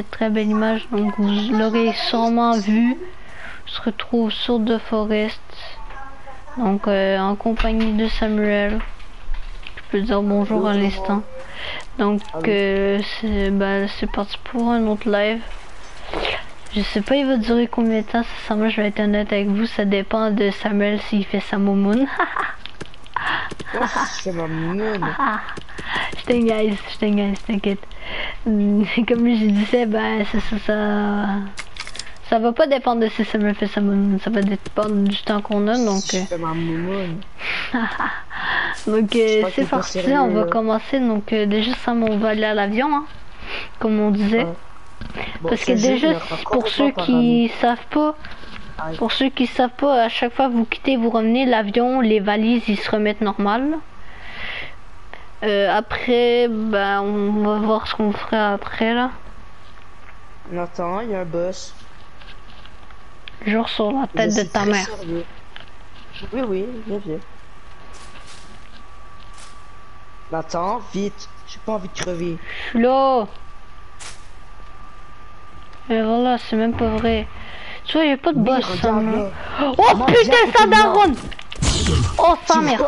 cette très belle image, donc vous l'aurez sûrement vu. Se retrouve sur The Forest, donc euh, en compagnie de Samuel. Je peux dire bonjour à l'instant. Donc euh, c'est bah, parti pour un autre live. Je sais pas il va durer combien de temps, sincèrement je vais être honnête avec vous, ça dépend de Samuel s'il fait sa moumoune. C'est ma mignonne. je t'engaise, je t'engaise, t'inquiète. Hum, Comme je disais, ben ça, ça, ça, ça va pas dépendre de si Samuel fait sa moumoune, ça va dépendre du temps qu'on a, donc... euh, C'est ma. Donc euh, c'est parti, on va commencer. Donc euh, déjà Sam, on va aller à l'avion, hein, comme on disait. Ouais. Bon, Parce ce que déjà, pour ceux qui savent pas. Pour ceux qui savent pas, à chaque fois que vous quittez, vous revenez, l'avion, les valises, ils se remettent normal. Euh, après, ben, on va voir ce qu'on fera après là. Attends, il y a un boss. Genre sur la tête de suis ta mère. sérieux. Oui, oui, viens, viens. Attends, vite. J'ai pas envie de crever. Je suis là. Et voilà, c'est même pas vrai. Tu vois, a pas de boss, là. là. Oh putain, ça daronne Oh, sa mère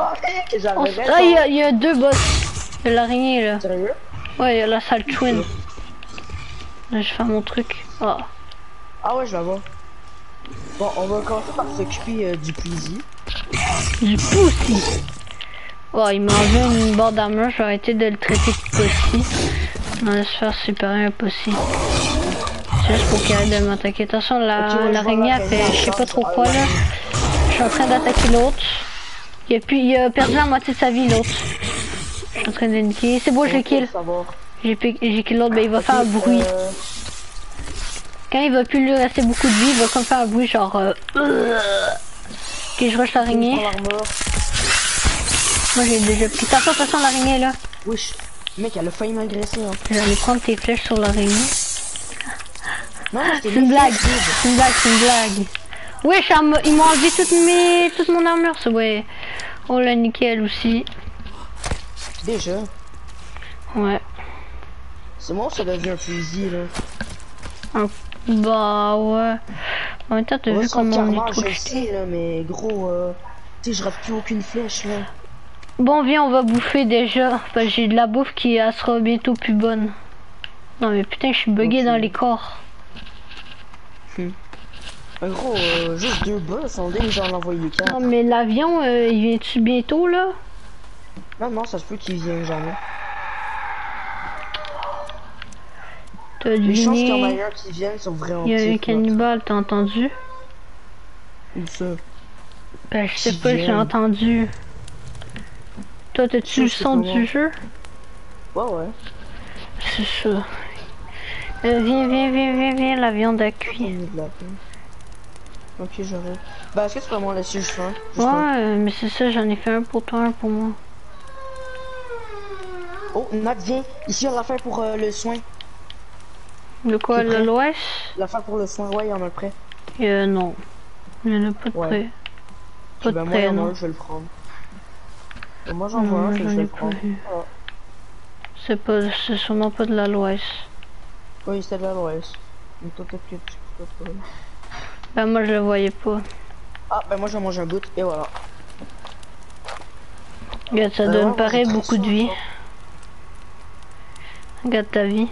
que j'avais Oh. Ah, il y, a- il y a deux boss. Il y a l'araignée là. Sérieux? Ouais, il y a la salle twin. Là, je fais mon truc. Oh. Ah ouais, je la vois. Bon, on va commencer par s'occuper euh, du Pleasy. Du pussy. Oh, il m'a enlevé une barre d'armure. Je vais arrêter de le traiter de pussy. On va se faire supérieur à pussy. Juste pour qu'il arrête de m'attaquer. La- Ok, ouais, je l'araignée vois a fait je sais pas trop quoi là. Je suis en train d'attaquer l'autre. Il il a perdu la moitié de sa vie l'autre. Je suis en train de le niquer. C'est bon, je l'ai kill. J'ai kill l'autre, ben il va faire un bruit. Euh, Quand il va plus lui rester beaucoup de vie, il va comme faire un bruit genre... Euh... Ok, je rush l'araignée. Moi j'ai déjà pris. Attention, attention l'araignée là. Wesh. Mec, elle a failli m'agresser. Hein. J'allais prendre tes flèches sur l'araignée. Non, c'était une blague. C'est une blague, c'est une blague. Wesh, ils m'ont enlevé toute, mes... toute mon armure, ça ouais. Oh la nickel aussi. Déjà. Ouais. C'est bon, ça devient un Pleasy là. Un- Bah ouais. En même temps, t'as Ouais, vu comment on est trop je le cheaté. sais là, mais gros, euh, tu sais, je rate plus aucune flèche là. Bon, viens, on va bouffer déjà. Parce que j'ai de la bouffe qui elle sera bientôt plus bonne. Non mais putain, je suis bugué dans les corps. En gros, euh, juste deux boss, on dit j'en envoie les quatre. Non mais l'avion, euh, il vient-tu bientôt là? Non, non, ça se peut qu'il vienne jamais. T'as Les chances qu'il y en a deviné. un qui vienne sont vraiment Il y a un cannibale, t'as entendu? Où ça? Ben je sais pas, j'ai entendu. Toi, t'as-tu le son du jeu? Ouais, ouais. C'est ça. Euh, viens, viens, viens, viens, viens, la viande à J'ai cuire. mis de la peine. Ok, j'arrête. Bah, est-ce que tu peux m'en laisser juste un Juste. Ouais, euh, mais c'est ça, j'en ai fait un pour toi, un pour moi. Oh, Nat, viens. Ici, y a l'affaire pour euh, le soin. De quoi, le l'ouest? L'affaire pour le soin, ouais, il y en a le prêt. Euh, non. Il y en a pas de Ouais. prêt. Pas de bah, moi, prêt, a non. un, je vais le prendre. Euh, moi, j'en vois un, moi, je vais ai le pas prendre. C'est pas, c'est sûrement pas de la l'ouest. Oui, c'était de la l'ouest. Mais toi, t'as peu de problème. Ben moi, je le voyais pas. Ah, ben moi, je vais manger un bout, et voilà. Regarde, ça Ben donne ouais, pareil beaucoup de vie. Regarde ta vie.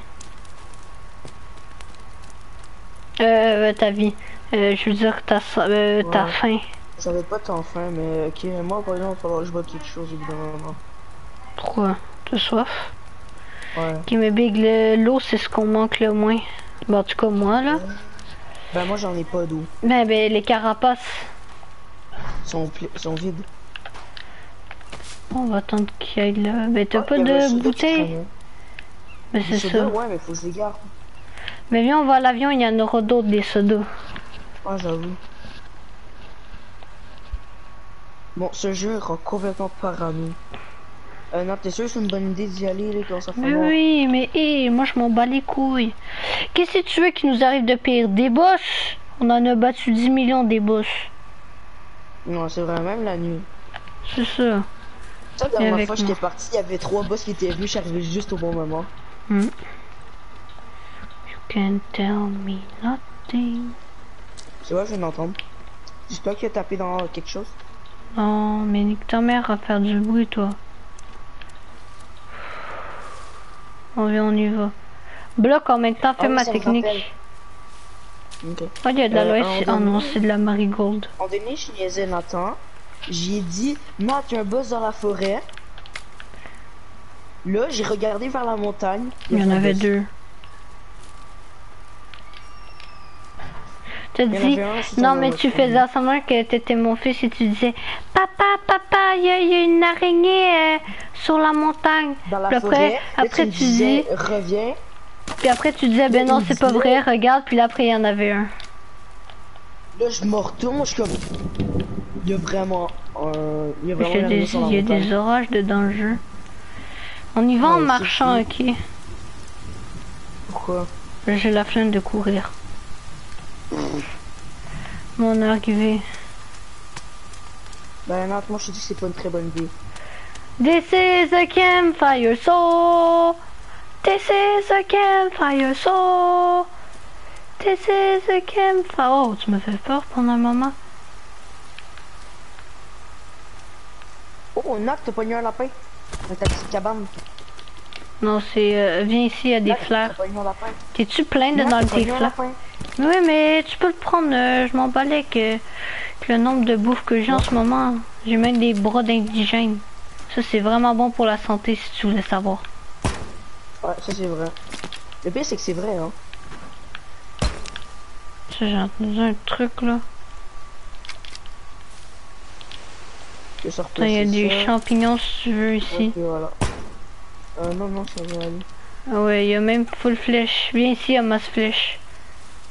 Euh, ta vie. Euh, je veux dire ta, so- euh, ta Ouais. faim. J'avais pas tant faim, mais ok, moi, par exemple, que je bois quelque chose, évidemment. Pourquoi? T'as soif? Ouais. Ok, mais Big, le- l'eau, c'est ce qu'on manque le moins. Bon, en tout cas, moi, là. Ben, moi, j'en ai pas d'eau. Ben, ben, les carapaces. Ils sont, sont vides. On va attendre qu'il aille là. Ben, t'as Ah, pas de bouteille? traînait. Ben, c'est ça. Ouais, mais faut que je les garde. Mais viens, on va à l'avion, il y en aura d'autres, des sodas. Ah, j'avoue. Bon, ce jeu rend complètement parano. Euh, non, t'es sûr que c'est une bonne idée d'y aller, là, quand ça fait Mais oui, mais hé, moi je m'en bats les couilles. Qu'est-ce que tu veux qui nous arrive de pire? Des boss On en a battu 10 millions des boss. Non, c'est vraiment même la nuit. C'est ça. Tu la dernière fois que j'étais parti, il y avait trois boss qui étaient venus, arrivé juste au bon moment. Hmm. can tell me nothing. C'est vrai, je viens d'entendre. J'espère qu'il a tapé dans quelque chose. Non, mais nique ta mère à faire du bruit, toi. On vient, on y va. Bloc en même temps, fais Ah ma technique. rappelle. Ok. Oh, il y a de la Euh. Oh non, dernier. c'est de la marigold. En donné, je niaisais Nathan. J'ai dit, Nat, il y a un boss dans la forêt. Là, j'ai regardé vers la montagne. Il y en avait boss. deux. En un, c'était non mais tu faisais semblant que t'étais mon fils et tu disais, papa, papa, il y, a- il y a une araignée euh, sur la montagne. Dans la Puis après, forêt. Après tu disais, dis, reviens. puis après tu disais, ben non c'est pas vrai, regarde, puis là après il y en avait un. Là, je me retourne, je suis comme. Il y a vraiment. Euh, il y a vraiment sur la il y a montagne. des orages dedans le jeu. On y va en Ouais, marchant, ok. Pourquoi? J'ai la flemme de courir. Bon, on est arrivé. Ben, moi, je te dis que c'est pas une très bonne idée. This is a campfire so. This is a campfire so. This is a campfire. Oh, tu me fais peur pendant un moment. Oh, Nat, t'as pogné un lapin? Dans ta petite cabane. Non, c'est. euh, viens ici, il y a des fleurs. T'es-tu plein de tes pogné un fleurs? Oui, mais tu peux le prendre. euh, je m'en balais que, que le nombre de bouffe que j'ai en ce moment. J'ai même des bras d'indigène. Ça, c'est vraiment bon pour la santé si tu voulais savoir. Ouais, ça c'est vrai. Le pire, c'est que c'est vrai, hein. Ça, j'ai entendu un truc là. Il y a des ça. champignons si tu veux ici. Voilà. Euh, non, non, ça va aller. Ah ouais, il y a même full flèche. Viens ici, masse flèche.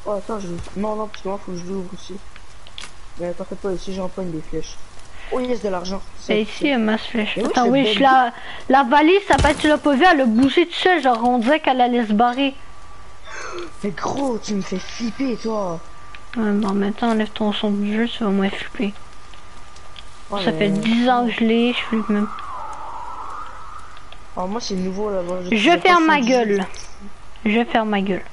Oh, attends, je... Non, non, parce que moi, faut que je l'ouvre aussi. Mais t'en fais pas, ici, j'empoigne des flèches. Oh, yes, de l'argent. Et ici, il y a masse flèche. Oui, Attends, oui, je la... La valise, ça peut être, tu l'as pas vu, elle a bougé tout seul. Genre, on dirait qu'elle allait se barrer. Mais gros, tu me fais flipper, toi. Ouais, même temps, enlève ton son du jeu, tu vas moins flipper. Ouais, ça mais- fait 10 ans que je l'ai, je flippe même. Ah, moi, c'est nouveau, là. Je pas ferme ma gueule. Je ferme ma gueule.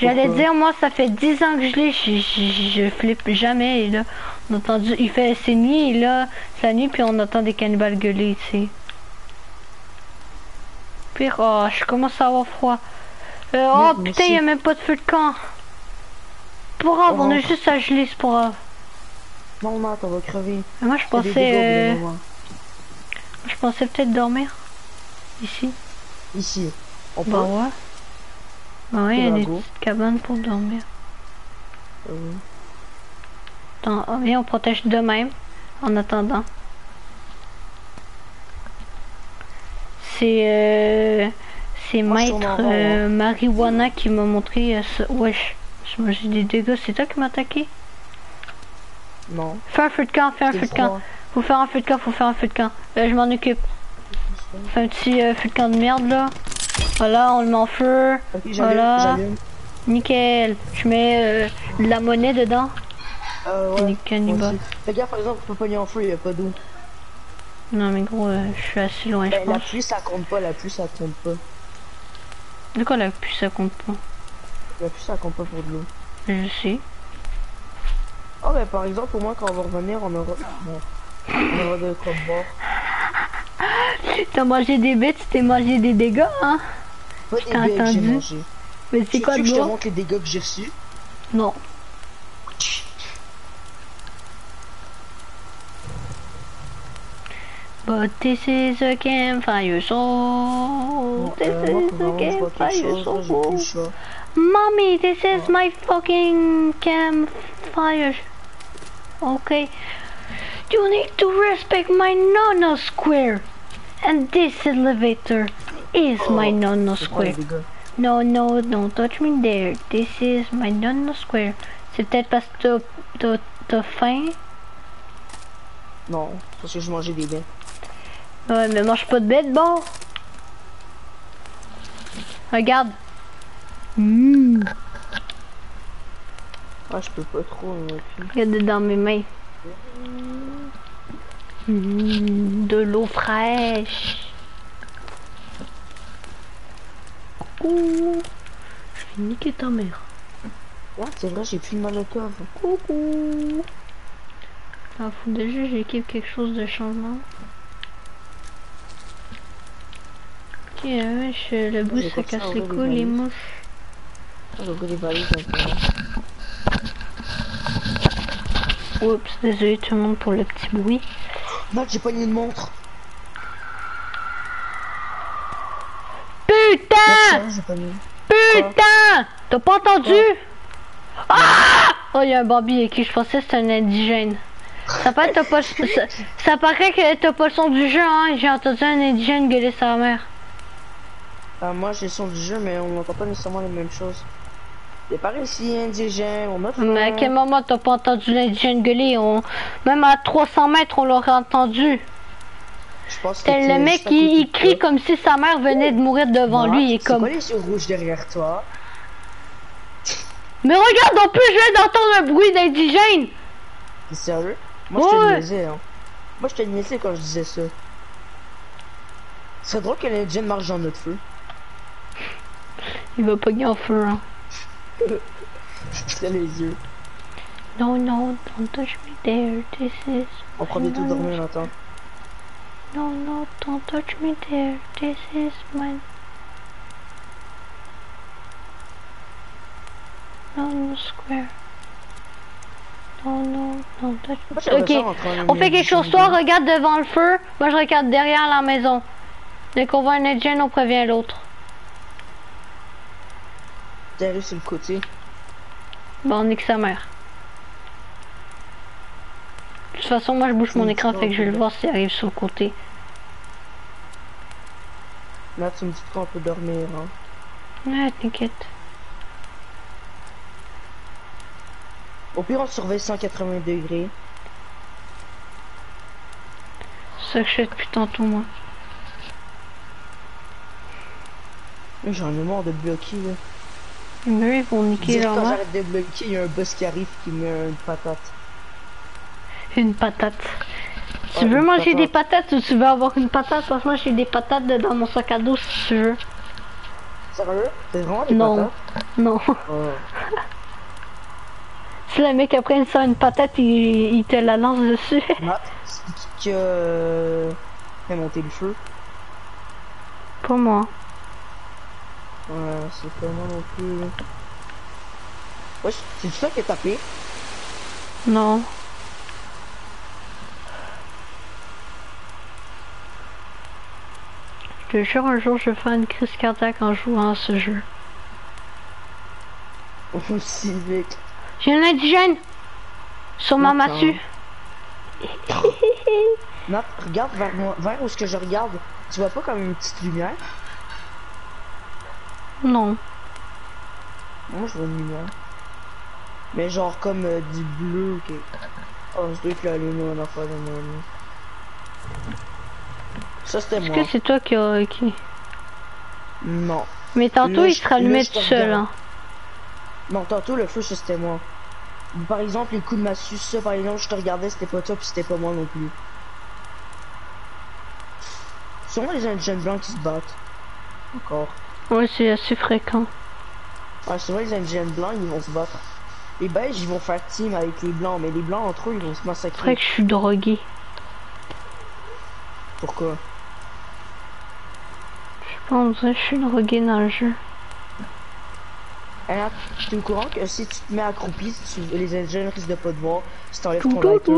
J'allais dire, moi, ça fait 10 ans que je l'ai, je, je, je flippe jamais. Et là, on a entendu, il fait ses nuits, et là, sa nuit, puis on entend des cannibales gueuler, sais. Pire, oh, je commence à avoir froid. Euh, oh, moi putain, il aussi. a même pas de feu de camp. Pour grave, on a Oh. juste à geler, c'est pour grave. Non, non, on va crever. Moi, je pensais, euh, je pensais peut-être dormir. Ici. Ici. On peut Bah ouais. Bah ouais, il y a des petites cabanes pour dormir. Attends, viens, on protège de même. En attendant. C'est euh, c'est maître euh, marijuana qui m'a montré euh, ça. Wesh, je me j'ai des dégâts. C'est toi qui m'as attaqué? Non. Fais un feu de camp, fais un feu de camp. Faut faire un feu de camp, faut faire un feu de camp. Euh, je m'en occupe. Un petit euh, feu de camp de merde là. Voilà, on le met en feu. Voilà. Nickel. Je mets euh, de la monnaie dedans. Euh, ouais. aussi. Fais gaffe, par exemple, faut pas en feu, il y a pas d'eau. Non mais gros, euh, je suis assez loin, Ben, je la pense. pluie, ça compte pas, la pluie, ça compte pas. De quoi la pluie ça compte pas? La pluie, ça compte pas pour de l'eau. Je sais. Oh, ben, par exemple, au moins, quand on va revenir, on aura... Bon. On aura de quoi boire. T'as mangé des bêtes, t'es mangé des dégâts, hein Pas des j'ai entendu. mangé. Mais c'est quoi de que je te montre les dégâts que j'ai reçus? Non. But this is a campfire so. This Euh, is a campfire chose, là, j'ai plus le so. choix. Mommy, this is my fucking campfire. Okay. You need to respect my nono square. And this elevator is my Oh, nono quoi les square. dégâts No, no, don't touch me there. This is my nono square. C'est peut-être parce que t'as- faim? Non, parce que je mangeais des baies. Ouais, mais mange pas de bête, bon. Regarde. Mmh. Ah, je peux pas trop, non plus. Regarde dans mes mains. Mmh, de l'eau fraîche. Ouh. Niquer ta mère. Ouais, c'est vrai, j'ai plus de molotov. Coucou. Ah, faut déjà j'équipe quelque chose de changement. Ok, ouais, je- le j'ai ça casse les couilles, les mouches. Ah, valises. Oups, désolé tout le monde pour le petit bruit. Non, j'ai pas une montre. Putain pas. Putain T'as pas entendu Ah Oh, il y a un Bobby et qui je pensais c'était un indigène. Ça paraît, que t'as pas, ça, ça paraît que t'as pas le son du jeu, hein. J'ai entendu un indigène gueuler sa mère. Ah, moi, j'ai le son du jeu, mais on n'entend pas nécessairement les mêmes choses. C'est pareil ici, indigène, on a Mais à quel moment t'as pas entendu l'indigène gueuler? On... Même à 300 mètres, on l'aurait entendu. Je pense que le mec, il, crie comme si sa mère venait de mourir devant lui. Il est C'est comme... quoi les yeux rouges derrière toi? Mais regarde, en plus, je viens d'entendre un bruit d'indigène. T'es sérieux? Moi, je te Ouais. niaisais, hein. Moi, je te niaisais quand je disais ça. C'est drôle que l'indigène marche dans notre feu. Il va pogner en feu, hein. C'est les yeux. Non, non, don't touch me there, this is... On prend des tout dormir, attends. No, no, don't touch me there. This is my. No, no, square. No, no, don't touch j'aimerais Ok, en on fait quelque chose. Toi, regarde devant le feu. Moi, je regarde derrière la maison. Dès qu'on voit un indigène, on prévient l'autre. Derrière sur le côté. Bon, on nique sa mère. De toute façon, moi, je bouge mon écran, fait que je vais le voir s'il arrive sur le côté. Là, tu me dis qu'on peut dormir, hein. Ouais, t'inquiète. Au pire, on surveille 180 degrés. Ça que je fais depuis tantôt, moi. J'en ai marre de bloquer, là. Mais eux, ils vont niquer leur j'arrête de bloquer, il y a un boss qui arrive qui met une patate. Une patate. Tu veux manger patate. des patates ou tu veux avoir une patate? Parce que moi j'ai des patates dans mon sac à dos si tu veux. Sérieux? T'es vraiment des Non. patates? Non. Oh. si le mec après il sort une patate, il, il te la lance dessus. Matt, c'est qui que... euh, fait monter le feu? Pas moi. Ouais, c'est pas moi non plus. Ouais, c'est ça qui est tapé? Non. Je te jure, un jour je vais faire une crise cardiaque en jouant à ce jeu? Aussi mec. J'ai un indigène Sur ma massue. Matt, regarde vers moi, vers où est-ce que je regarde. Tu vois pas comme une petite lumière? Non. Moi, je vois une lumière. Mais genre comme euh, du bleu, ok. Oh, je dois être la lune, on a pas de même. Ça, c'était Est-ce moi. que c'est toi qui a... Qui... Non. Mais tantôt Là, il je- se rallumait là, je te tout seul. Hein. Non, tantôt, le feu, c'était moi. Par exemple, les coups de massue, ça, par exemple, je te regardais, c'était pas toi, puis c'était pas moi non plus. Sûrement les indigènes blancs qui se battent. Encore. Ouais, c'est assez fréquent. Ouais, souvent les indigènes blancs, ils vont se battre. Les beiges, ils vont faire team avec les blancs, mais les blancs entre eux, ils vont se C'est vrai massacrer. que je suis drogué. Pourquoi? Je dirait que je suis drogué dans le jeu. Hein, tu es au courant que si tu te mets accroupi, les indigènes risquent de pas te voir, si t'enlèves ton lighter.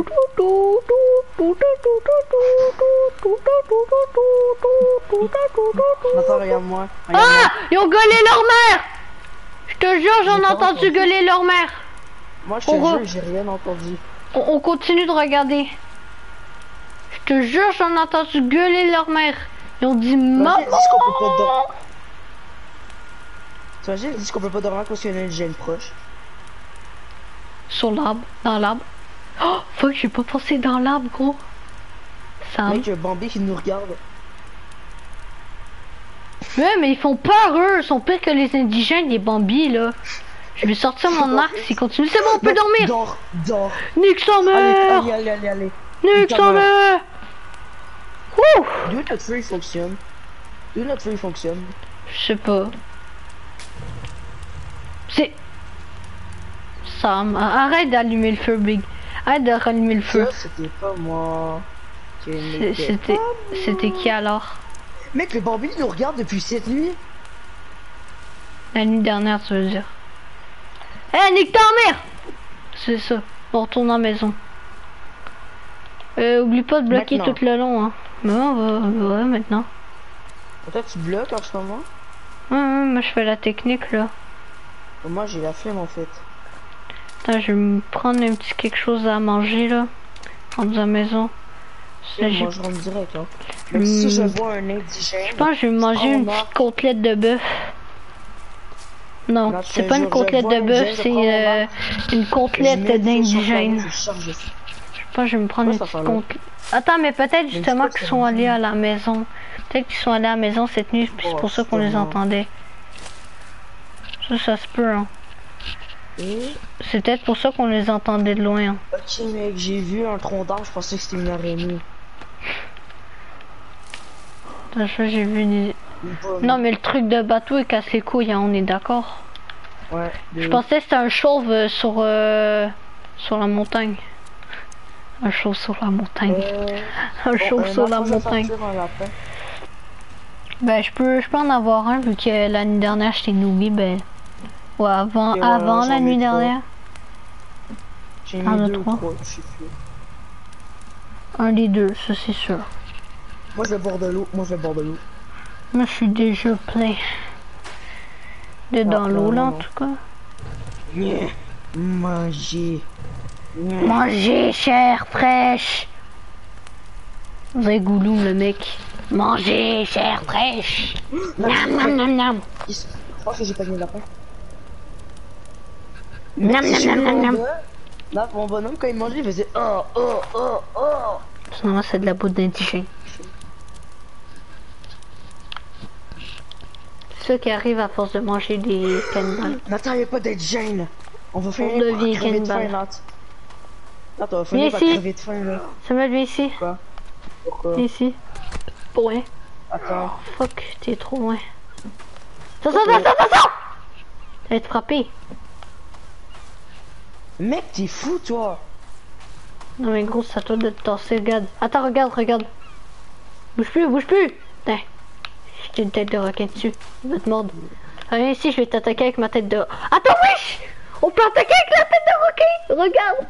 Ah Ils ont gueulé leur mère Je te jure, j'en ai entendu, gueuler leur mère. Moi, je te jure, j'ai rien entendu. On, continue de regarder. Je te jure, j'en ai entendu gueuler leur mère. Ils ont dit maman. T'imagines, ils disent qu'on peut pas dormir parce il y a une proche. Sur l'arbre, dans l'arbre. Oh, fuck, j'ai pas pensé dans l'arbre, gros. Ça. Mec, Bambi qui nous regarde. Ouais, mais ils font peur, eux. Ils sont pires que les indigènes, les bambis, là. Je vais sortir mon arc s'ils continuent. C'est bon, on peut dormir. Dors, dors. Nique sa Allez, mère. allez, allez, allez, allez. Nique sa mère. Ouh. D'où notre feu il fonctionne D'où notre feu il fonctionne? Je sais pas. C'est... Sam, arrête d'allumer le feu, Big. Arrête de rallumer le feu. C'était pas moi. C'était... C'était qui alors Mec, le Barbie nous regarde depuis cette nuit. La nuit dernière, tu veux dire. Eh, nique ta mère C'est ça. On retourne à la maison. Euh, oublie pas de bloquer Maintenant. tout le long, hein. Mais on va, on va maintenant. Peut-être tu bloques en ce moment. Ouais, ouais, moi je fais la technique là. Moi, j'ai la flemme en fait. Attends, je vais me prendre un petit quelque chose à manger là. En la maison. Ça, j'ai- Moi, je rentre direct. Hein. Même si je vois un indigène. Je pense que je vais manger une petite côtelette de bœuf. Non, c'est pas une côtelette de bœuf, c'est euh, une côtelette d'indigène. je pense que je vais me prendre une petite côtelette. Attends, mais peut-être justement qu'ils sont allés à la maison. Peut-être qu'ils sont allés à la maison cette nuit, puis c'est Oh, pour ça qu'on les entendait. Ça, ça se peut, hein. C'est peut-être pour ça qu'on les entendait de loin. Ok, mec, j'ai vu un tronc d'arbre, je pensais que c'était une araignée. Attends, j'ai vu. Une. Non, mais le truc de bateau, il casse les couilles, hein, on est d'accord. Ouais, Je pensais que c'était un chauve euh, sur, euh, sur la montagne. Un chauve sur la montagne. Euh, Un chauve sur la montagne. Ben, je peux, je peux en avoir un vu que l'année dernière j'étais nourri, ben. Ouais, avant, Et avant la nuit dernière. J'ai Un, mis deux, ou trois. trois, je sais plus. Un des deux, ça c'est sûr. Moi, je vais boire de l'eau. Moi, je vais boire de l'eau. Moi, je suis déjà plein. De dans l'eau, là, en tout cas. Yeah. Manger. Yeah. Mangez, chair fraîche. Avez goulou, le mec. Mangez, chair fraîche. Nam, nam, nam, nam. Je pense que j'ai pas mis le lapin. Nam, nam, nam, nam. Là, mon bonhomme, quand il mangeait, il faisait oh, oh, oh, oh. Sinon, c'est de la boue d'indigène. C'est ça qui arrive à force de manger des cannibales. Nathan, il a pas d'être gêne. On va devient par crever de faim, cannibale. Nat. Nat, on va finir par ici. crever de faim, là. Samuel, viens ici. Quoi Pourquoi? Viens ici. Pour rien. Attends. Fuck, t'es trop loin. Attention, attention, attention! Elle va te frapper. Mec, t'es fou, toi. Non mais gros, à toi de te tasser, regarde. Attends, regarde, regarde. Bouge plus, bouge plus! J'ai une tête de requin dessus. Il va te mordre. Ah, viens ici, je vais t'attaquer avec ma tête de... Attends, wesh! On peut attaquer avec la tête de requin! Regarde!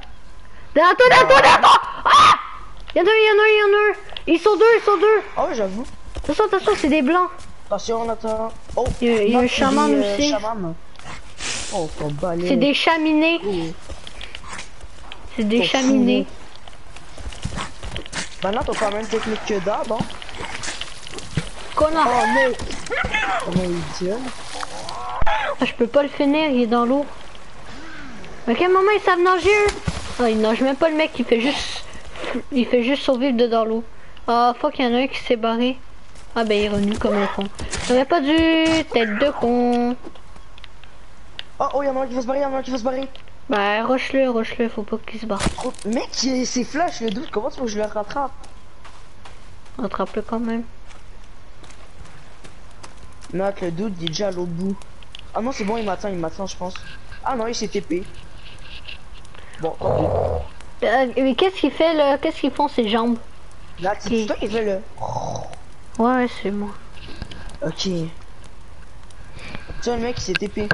Toi, derrière toi! Ah! Y'en a un, y'en a un, y'en a un! Ils sont deux, ils sont deux! Ah ouais, j'avoue. Attention, attention, c'est des blancs! Attention, Nathan. Oh, Il y a- un chaman euh, aussi. chamans. Oh. C'est des chaminées! Oh. C'est des chaminées! Maintenant, t'as pas la même technique que d'hab, hein. Connard! Oh, tient Ah, je peux pas le finir, il est dans l'eau. À quel moment ils savent nager? Eux Ah, il nage même pas le mec, il fait juste... Il fait juste survivre de dans l'eau. Ah, fuck, il y en a un qui s'est barré. Ah ben, il est revenu comme un con. J'aurais pas dû... Tête de con. Oh, oh, y'en a un qui va se barrer, y'en a un qui va se barrer. Bah, roche-le, roche-le, faut pas qu'il se barre. Trop- Mec, c'est flash le doute. Comment tu veux que je le rattrape? Attrape-le quand même. Nat, le doute, il est déjà à l'autre bout. Ah non, c'est bon, il m'attend, il m'attend, je pense. Ah non, il s'est TP. Bon, tant Euh, mais qu'est-ce qu'il fait là? Qu'est-ce qu'ils font ses jambes? Nat, c'est toi qui fait le. Ouais, c'est moi. Ok. Vois, le mec, il s'est TP.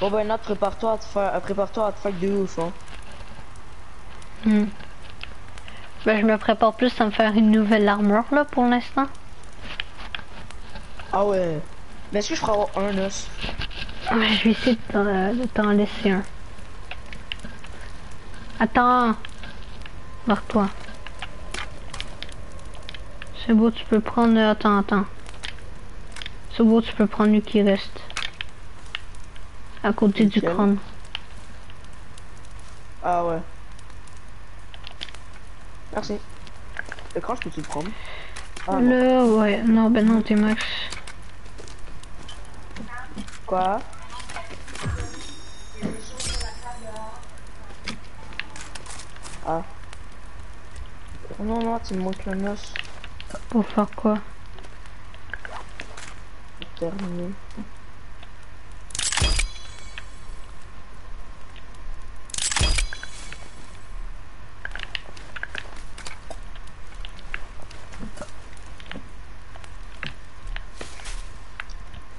Bon, ben, Nat, prépare-toi à te faire, euh, prépare-toi à te faire de ouf, hein. Hmm. Ben, je me prépare plus à me faire une nouvelle armure là pour l'instant. Ah ouais. Mais est-ce que je ferai avoir un os? Ouais, je vais essayer de t'en- de t'en laisser un. Attends. Marque-toi. C'est beau, tu peux prendre... Attends, attends. C'est beau, tu peux prendre lui qui reste. À côté du crâne. Ah ouais. Merci. L'écran, je peux-tu le prendre Ah. Là, ouais. Non, ben non, t'es max. Quoi? Ah. Oh non, non, tu me manques un os. Pour faire quoi? Terminé.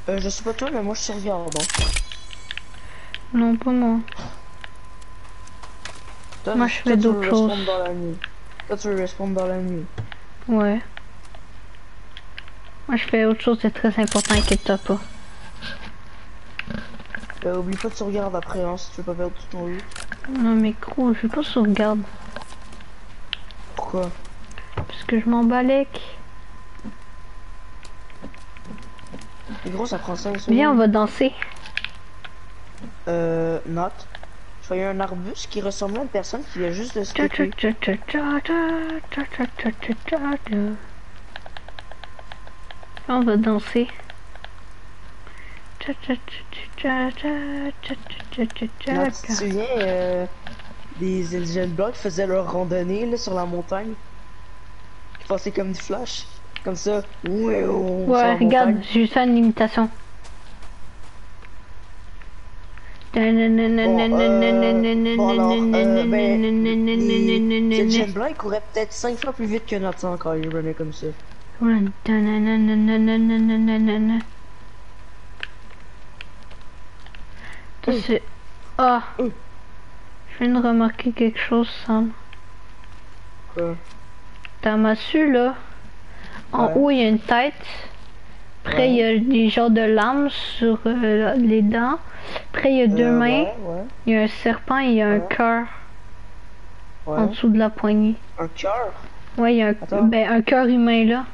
Euh, je sais pas toi, mais moi je suis regardant. Non, pas moi. Toi, Moi, je fais d'autres veux choses. dans la nuit. Toi, tu veux répondre dans la nuit. Ouais. Moi, je fais autre chose de très important, inquiète-toi pas. Euh, oublie pas de sauvegarder après, hein, si tu veux pas perdre tout ton loot. Non, mais gros, je vais pas sauvegarde. Pourquoi? Parce que je m'en balèque. gros, ça prend 5. Viens, on va danser. Euh, not. Je voyais un arbuste qui ressemblait à une personne qui vient juste de se On va danser. Tu te souviens, des blocs faisaient leur randonnée là, sur la montagne. Ils passaient comme du flash. Comme ça. Ouais, on regarde, j'ai juste fait une imitation. Blanc, il courait peut-être 5 fois plus vite que notre sang quand il remet comme ça. Hum. Ah! Hum. Je viens de remarquer quelque chose, Sam. Quoi? T'as ma su, là? En haut, il y a une tête. Après, il y a des genres de lames sur euh, les dents. Après, il y a deux Euh, mains. Il y a un serpent et il y a un cœur en dessous de la poignée. Un cœur? Ouais, il y a un, Attends. ben, un cœur humain, là.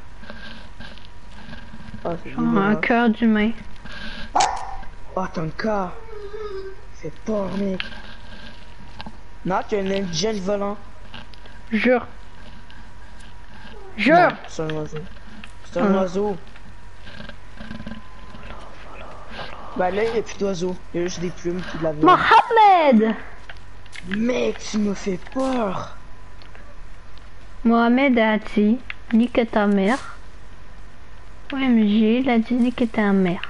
Ah, c'est un cœur d'humain. Oh, t'as un cas. Fais peur, mec. Non, tu as un indigène volant. Jure. Jure C'est un oiseau. C'est un Ah. oiseau. Bah là, il n'y a plus d'oiseaux. Il y a juste des plumes puis de la viande. Mohamed Mec, tu me fais peur. Mohamed a dit, ni que ta mère. OMG, il a dit ni que ta mère.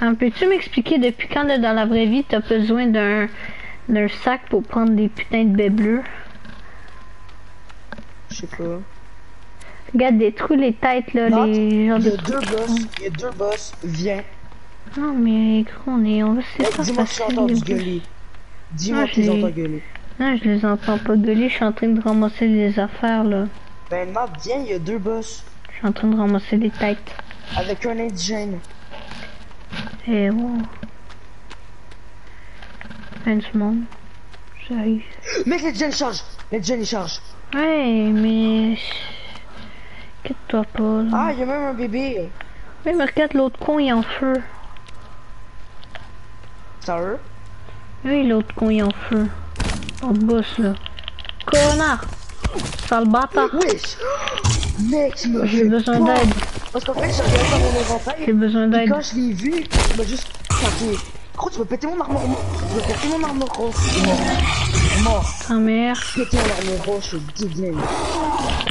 Hein, Peux-tu m'expliquer depuis quand dans la vraie vie t'as besoin d'un d'un sac pour prendre des putains de baies bleues? Je sais pas. Regarde, détruis les têtes là, les genres Il y de a deux boss. Il y a deux boss. Viens. Non mais gros, on est, on va Hey, pas Dis-moi que tu facile. entends les boss. gueuler. Dis-moi gueuler. Non, je les entends pas gueuler, je suis en train de ramasser des affaires là. Ben, Note, viens, il y a deux boss. Je suis en train de ramasser des têtes. Avec un indigène. Et wow. Plein du monde. J'arrive. Mec, l'indigène charge. L'indigène il charge. Ouais, mais. Inquiète-toi pas. là. Ah, il y a même un bébé. Oui, mais regarde l'autre con, il est en feu. Sérieux? Oui, l'autre con, il est en feu. L'autre boss là. Connard! Sale bâtard! Wesh! Mec, J'ai besoin d'aide. Parce qu'en fait, j'ai mon inventaire. J'ai besoin d'aide. quand je l'ai vu, il m'a juste tapé. Gros, tu peux péter mon armure. Tu peux péter mon armure mort. Mort. Ta mère. Péter mon armure je.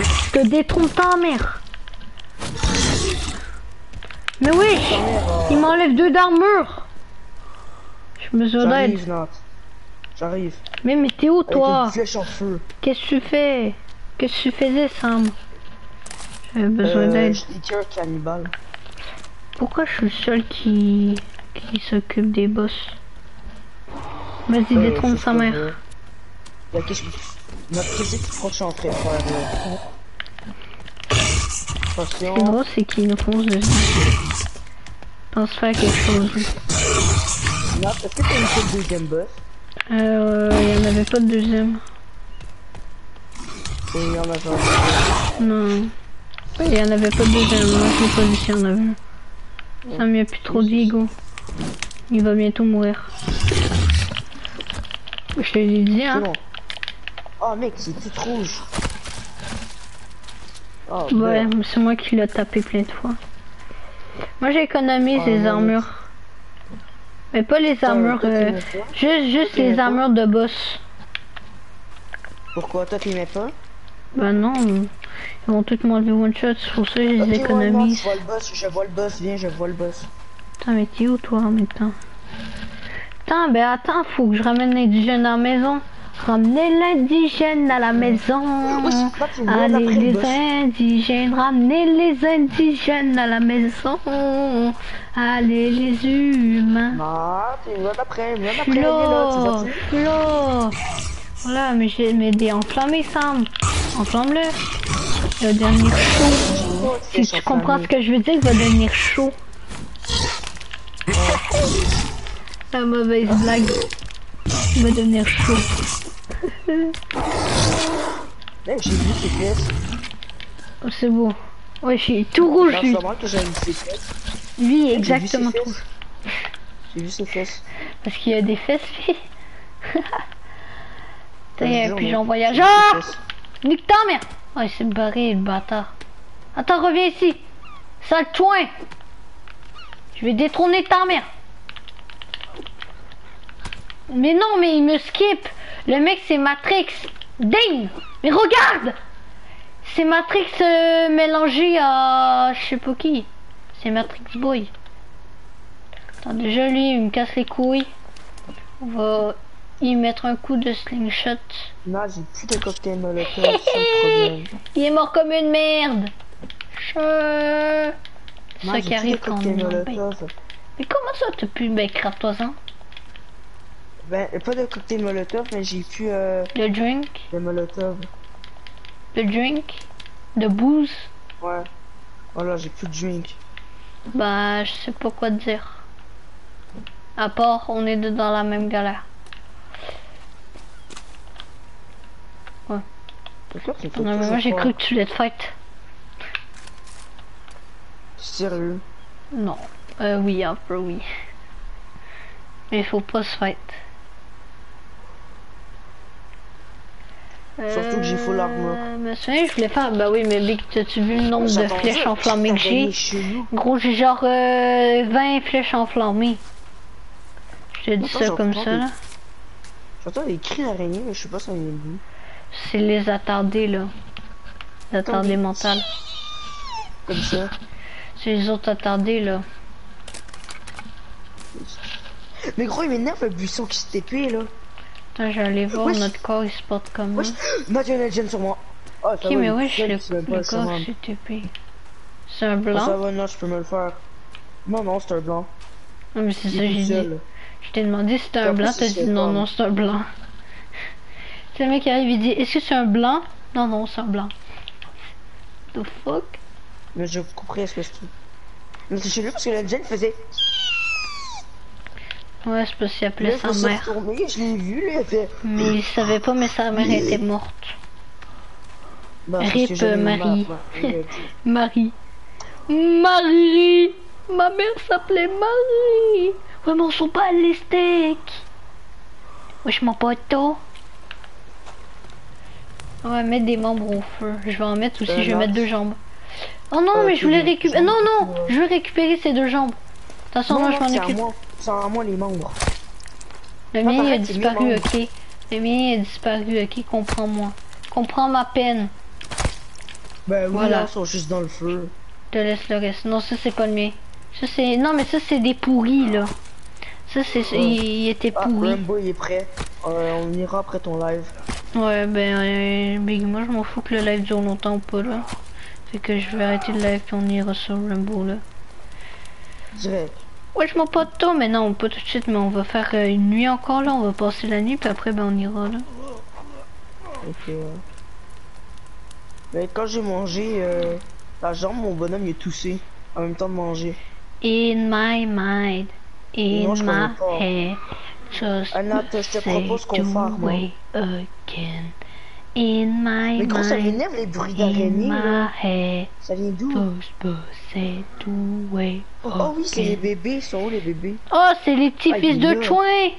Je te détrompe ta mère. Mais oui! Il m'enlève deux d'armure! Besoin d'aide. J'arrive. J'arrive. Mais, mais t'es où toi? Qu'est-ce que tu fais Qu'est-ce que tu faisais, Sam J'avais besoin Euh, d'aide. je dis un cannibale. Pourquoi je suis le seul qui, qui s'occupe des boss Vas-y, Euh, détrompe sa pas mère. vrai. Là, qu'est-ce que... Notre qu'est-ce que tu crois que je suis en train de faire, là? Ce qui est Attention. drôle, c'est qu'il nous fonce dessus. Pense faire quelque chose. Nat, est-ce que t'as une le deuxième boss? Euh, il n'y en avait pas de deuxième. Et il y en a pas. Non. Il n'y en avait pas de deuxième. Moi, je l'ai pas vu s'il y en avait. Ça m'y a plus trop dit, go. Il va bientôt mourir. Je te l'ai dit, hein. bon. Oh, mec, c'est tout rouge. Oh, Ouais, c'est moi qui l'ai tapé plein de fois. Moi j'ai économisé Oh, non, armures. Mais pas les armures, euh, juste, les armures de boss. Pourquoi toi t'aimais pas? Bah non, ils vont tous m'enlever one shot, c'est pour ça que je les économise. je vois le boss, je vois le boss, viens, je vois le boss. Putain, mais t'es où toi en même temps Putain, ben attends, faut que je ramène l'indigène à la maison. Ramenez l'indigène à la maison. Allez les indigènes, ramenez les indigènes à la maison. Allez les humains. Ah, après, après, suis là. Voilà, mais j'ai mais des enflammés, Sam. Enflamme-le. Il va devenir chaud. Si tu comprends ce que je veux dire, il va devenir chaud. La mauvaise blague. Il va devenir chaud. Hey, j'ai vu ses fesses. Oh, c'est beau. Ouais, j'ai tout rouge, lui. que j'ai exactement tout. fesses. J'ai vu ses fesses. Parce qu'il y a des fesses, a un J'ai pigeon voyageur. Nique ta mère Oh, il s'est barré, le bâtard. Attends, reviens ici. Sale chouin Je vais détrôner ta mère. Mais non, mais il me skip. Le mec, c'est Matrix. Ding Mais regarde C'est Matrix euh, mélangé à... Je sais pas qui. C'est Matrix Boy. Attends, déjà, lui, il me casse les couilles. On va y mettre un coup de slingshot. Non, j'ai plus de cocktail molotov, c'est le problème. Il est mort comme une merde. Je... Ça qui arrive quand on est. Mais comment ça, t'as plus... Ben, crave-toi ça. Ben, pas de cocktail molotov, mais j'ai plus euh, Le drink? de molotov. Le drink? De booze? Ouais. Voilà, j'ai plus de drink. Bah, je sais pas quoi te dire. À part, on est deux dans la même galère. Pourquoi Non, mais toujours moi, j'ai cru que tu voulais te fight. Sérieux. Non. Euh, oui, un peu, oui. Mais il faut pas se fight. Surtout que j'ai full armor. Euh, me souviens, je voulais faire. Bah oui, mais Big, t'as-tu vu le nombre de flèches enflammées que j'ai? Gros, j'ai genre euh, 20 flèches enflammées. Je te dis ça comme ça, des- là. J'entends des cris d'araignée, mais je sais pas si ça vient d'où. C'est les attardés, là. Les attardés mentales. Comme ça. C'est les autres attardés, là. Mais gros, il m'énerve le buisson qui s'est épée là. Attends, j'allais voir Wesh. notre corps, il se porte comment. Mathieu Legend sur moi. Ah, ça Ok, va, mais wesh, le, le ça corps, va. c'est un Ah, ça blanc. va, non, je peux me le faire. Non, non, c'est un blanc. Non, mais c'est ça j'ai dit. Je t'ai demandé si c'était un blanc, t'as dit non, non, c'est un blanc. C'est le mec qui arrive, il dit Est-ce que c'est un blanc? Non, non, c'est un blanc. The fuck? Mais je comprends ce que c'est. Mais c'est chez lui parce que Legend faisait. Ouais, c'est parce qu'il Là, appelait je sa mère. je l'ai vu, lui, fait. Mais il savait pas, mais sa mère était morte. Bah, Rip, Marie. Marie. Marie Ma mère s'appelait Marie Ouais, mais on sont pas les steaks Wesh, mon poteau On va mettre des membres au feu. Je vais en mettre aussi, je vais mettre deux jambes. Oh non, mais je voulais récupérer... Non, non Je veux récupérer ces deux jambes. Attention, Non, moi, je m'en occupe. moi. C'est à moi les membres. Le Ah, mien il a disparu, ok. Le mien a disparu, ok. Comprends-moi. Comprends ma peine. Ben oui, Voilà. là, ils sont juste dans le feu. Je te laisse le reste. Non, ça c'est pas le mien. Ça c'est. Non, mais ça c'est des pourris là. Ça c'est. Ouais. Il, il était Ah, pourri. Rambo, il est prêt. Euh, on ira après ton live. Ouais, ben, euh, Big, moi je m'en fous que le live dure longtemps ou pas là. Fait que je vais arrêter le live puis on ira sur Rainbow là. Direct. Ouais, je m'en pas de temps, mais non, pas tout de suite, mais on va faire euh, une nuit encore là. On va passer la nuit puis après ben on ira là. Ok. ouais. Mais quand j'ai mangé euh, la jambe, mon bonhomme il a toussé en même temps de manger. In my mind, in Non, my head, just Anna, je te propose qu'on fasse, way again. In my Mais gros, ça m'énerve les bruits d'araignée là. Ça vient d'où? Oh, oh oui, c'est les bébés. Ils sont où les bébés? Oh, c'est les petits Ah, de. Chouin.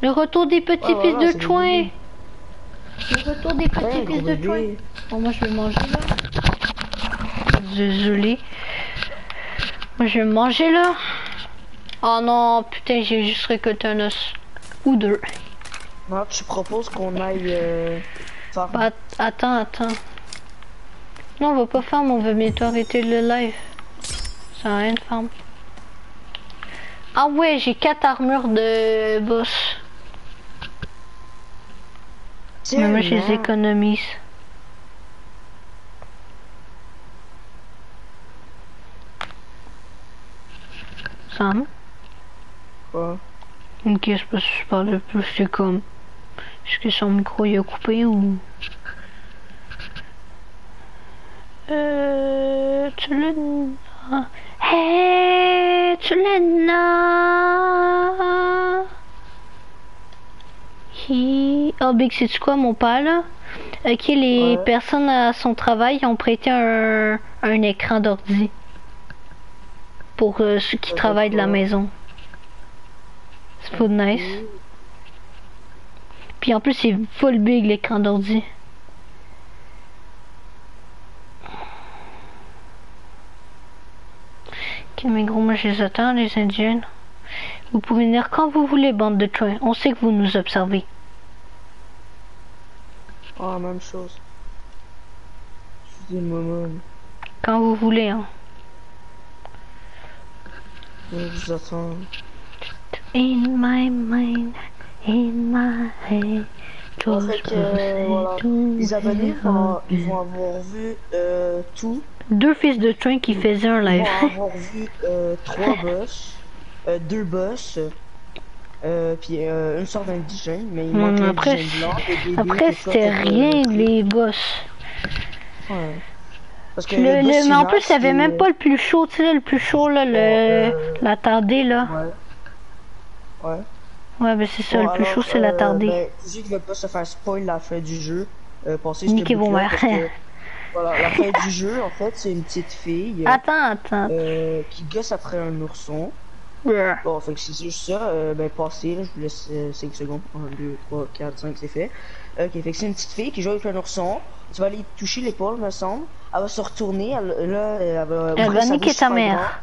Le retour des petits fils voilà, c'est de Chouin. Le retour des petits Ouais, fils gros de Chouin. Bon, moi je vais manger là. Désolé. Moi je vais manger là. Oh non, putain, j'ai juste récolté un os. Ou deux. Non, tu proposes qu'on aille euh, Bah, attends, attends. Non, on va pas farm, on va bientôt arrêter le live. Ça sert rien de farm. Ah ouais, j'ai quatre armures de boss. Mais moi, je les économise. Sam? Quoi? Ok, c'est parce que je parle plus, c'est comme... Est-ce que son micro il a coupé ou... Euh... Tu l'as... Hey, tu l'as... Hi... Oh, Big, c'est quoi mon là? Ok, les Ouais. personnes à son travail ont prêté un, un écran d'ordi. Pour euh, ceux qui travaillent de la maison. C'est full nice. Puis en plus, c'est full big l'écran d'ordi. Ok, mais gros, moi je les attends, les Indiennes. Vous pouvez venir quand vous voulez, bande de trains. On sait que vous nous observez. Ah, même chose. Je moments. Quand vous voulez, hein. Je vous attends. In my mind, in my head. En fait, euh, voilà. Les abonnés, vont- ils vont avoir vu euh, tout. Deux fils de train qui faisaient un Ils live. vont avoir vu euh, trois boss, deux boss, puis une sorte d'indigène, mais il manque après, blanc. c'était rien, les boss. Ouais. Parce que Le, le, le- boss mais en plus, il y avait même pas le plus chaud, tu sais, le plus chaud, là, le, là. Ouais. Ouais. Ouais, ben c'est ça, Bon, le plus alors, chaud, c'est euh. Ben, ceux qui veulent pas se faire spoil la fin du jeu, euh, Niquez vos mères. Voilà, la fin du jeu, en fait, c'est une petite fille Attends, attends. euh, qui gosse après un ourson. Brr. Bon, fait que c'est juste ça. Euh, ben, passez, là, je vous laisse 5 secondes. 1, 2, 3, 4, 5, c'est fait. Ok, fait que c'est une petite fille qui joue avec un ourson. Tu vas aller toucher l'épaule, me semble. Elle va se retourner. Elle, là, elle va. Elle va niquer ta mère.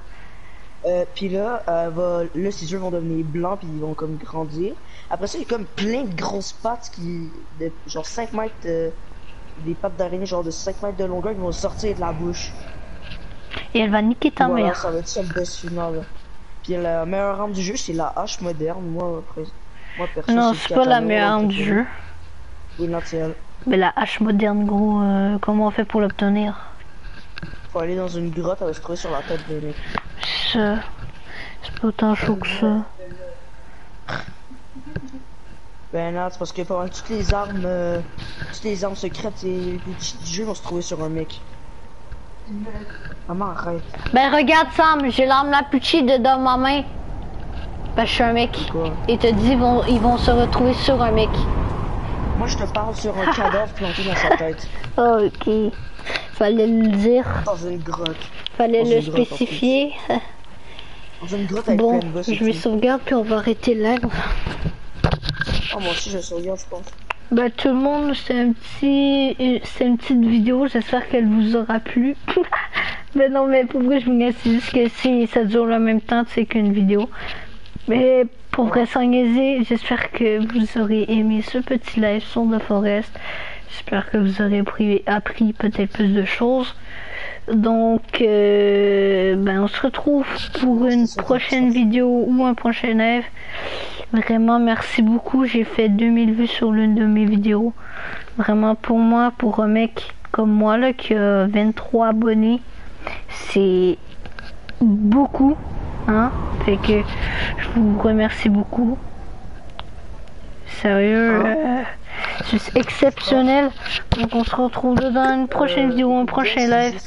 Euh, puis là, elle va, là, ses yeux vont devenir blancs, puis ils vont comme grandir. Après ça, il y a comme plein de grosses pattes qui, de, genre 5 mètres, euh, des pattes d'araignée, genre de 5 mètres de longueur, qui vont sortir de la bouche. Et elle va niquer ta voilà, mère. ça va être ça le boss final. Puis la meilleure arme du jeu, c'est la hache moderne. Moi, après, moi perso, Non, c'est pas la meilleure arme du jeu. Oui, non, c'est elle. Mais la hache moderne, gros, euh, comment on fait pour l'obtenir? Faut aller dans une grotte, elle va se trouver sur la tête de mec. C'est pas autant chaud que ça. Ben non, c'est parce que pendant toutes les armes, euh, toutes les armes secrètes et les petits jeux vont se trouver sur un mec. Maman, arrête. Ben regarde Sam, j'ai l'arme la plus cheat dedans ma main. Ben je suis un mec. Quoi? Et te dit ils vont, ils vont se retrouver sur un mec. Moi, je te parle sur un cadavre planté dans sa tête, Oh, ok. Fallait le dire. dans une grotte. Fallait Dans le spécifier. Dans une grotte avec Bon, de je vais sauvegarde puis on va arrêter là. Oh, moi aussi, je sauvegarde, je pense. Bah tout le monde, c'est un petit, c'est une petite vidéo. J'espère qu'elle vous aura plu. mais non, mais pour vrai, je vous dis, c'est juste que si ça dure le même temps, c'est qu'une vidéo. Mais pour vrai, sans niaiser, j'espère que vous aurez aimé ce petit live sur The Forest. J'espère que vous aurez appris peut-être plus de choses. Donc, euh, ben, on se retrouve pour une prochaine vidéo ou un prochain live. Vraiment, merci beaucoup. J'ai fait 2000 vues sur l'une de mes vidéos. Vraiment, pour moi, pour un mec comme moi, là, qui a 23 abonnés, c'est beaucoup. Hein? Fait que je vous remercie beaucoup. Sérieux, euh, c'est exceptionnel. Donc, on se retrouve dans une prochaine vidéo, un prochain live.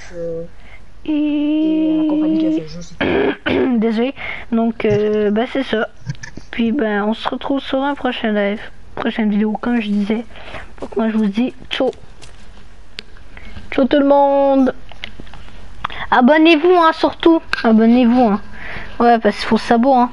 et le Désolé. Donc, euh, bah, c'est ça. Puis, ben, on se retrouve sur un prochain live, prochaine vidéo, comme je disais. Donc, moi, je vous dis ciao. Ciao tout le monde. Abonnez-vous, hein, surtout. Abonnez-vous, hein. Ouais, parce qu'il faut sabot, hein.